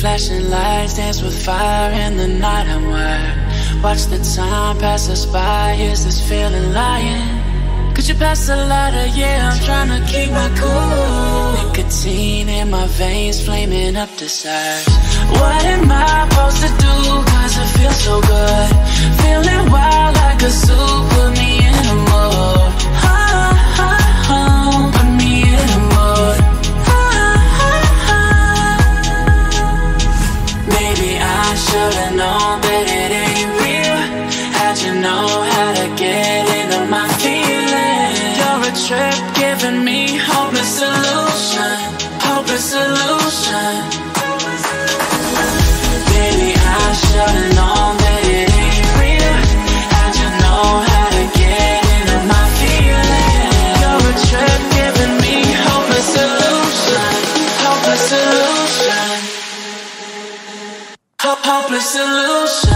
Flashing lights dance with fire in the night. I'm wired. Watch the time pass us by, is this feeling lying? Could you pass the lighter? Yeah, I'm trying to keep my cool. Nicotine in my veins, flaming up desires What am I supposed to do? Cause it feels so good. Feeling wild should've that it ain't real How'd you know how to get into my feelings? You're a trip giving me hopeless solution Hopeless solution hopeless solution.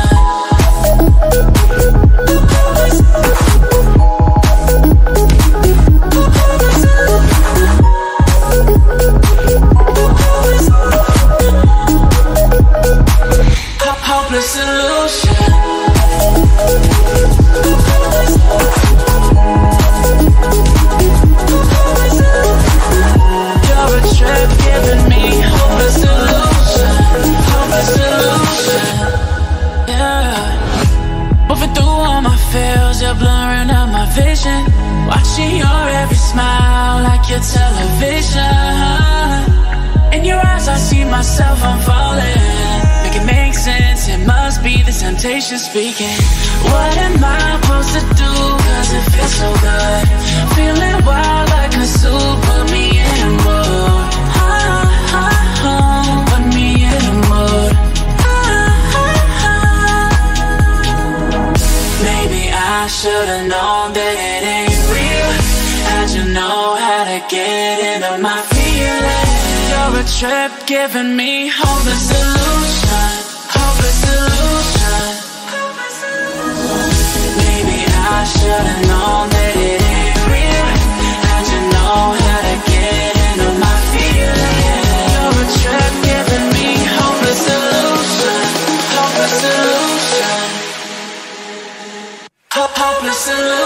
Watching your every smile like your television. In your eyes, I see myself unfolding. Make it make sense, it must be the temptation speaking. What am I supposed to do? Cause it feels so I should've known that it ain't real How'd you know how to get into my feelings? You're a trip giving me hopeless solution listen up.